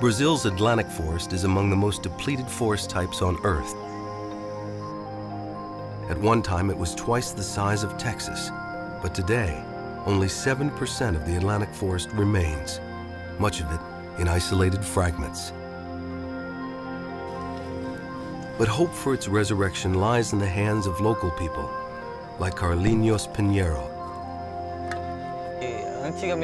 Brazil's Atlantic forest is among the most depleted forest types on Earth. At one time, it was twice the size of Texas, but today, only 7% of the Atlantic forest remains, much of it in isolated fragments. But hope for its resurrection lies in the hands of local people, like Carlinhos Pinheiro. Some tenho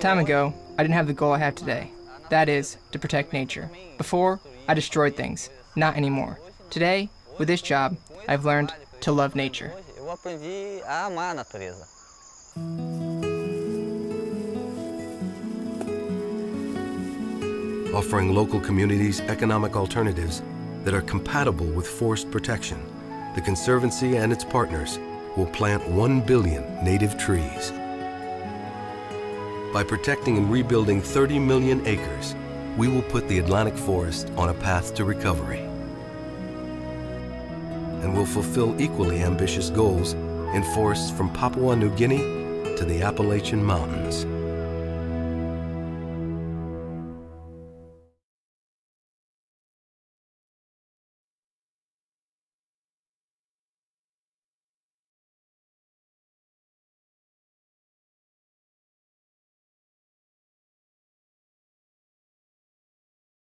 time ago, I didn't have the goal I have today. That is, to protect nature. Before, I destroyed things. Not anymore. Today, with this job, I've learned to love nature. Eu aprendi a amar a natureza. offering local communities economic alternatives that are compatible with forest protection. The Conservancy and its partners will plant 1 billion native trees. By protecting and rebuilding 30 million acres, we will put the Atlantic forest on a path to recovery. And will fulfill equally ambitious goals in forests from Papua New Guinea to the Appalachian Mountains.